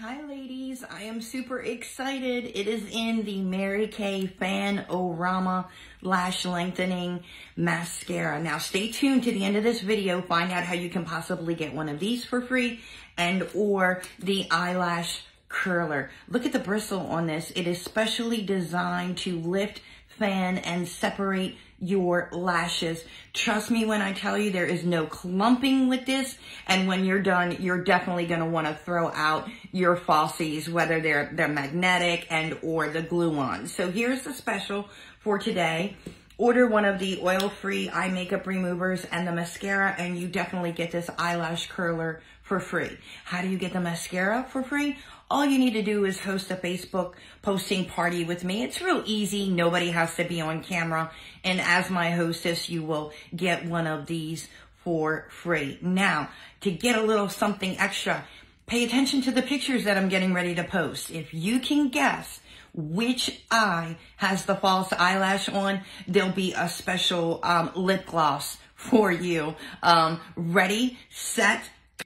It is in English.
Hi ladies, I am super excited. It is in the Mary Kay Fanorama Lash Lengthening Mascara. Now stay tuned to the end of this video, find out how you can possibly get one of these for free and or the eyelash curler. Look at the bristle on this. It is specially designed to lift, fan, and separate your lashes. Trust me when I tell you there is no clumping with this. And when you're done, you're definitely going to want to throw out your falsies, whether they're, they're magnetic and or the glue-on. So here's the special for today. Order one of the oil-free eye makeup removers and the mascara, and you definitely get this eyelash curler for free. How do you get the mascara for free? All you need to do is host a Facebook posting party with me. It's real easy. Nobody has to be on camera. And as my hostess, you will get one of these for free. Now, to get a little something extra, pay attention to the pictures that I'm getting ready to post. If you can guess which eye has the false eyelash on, there'll be a special um, lip gloss for you. Um, ready, set,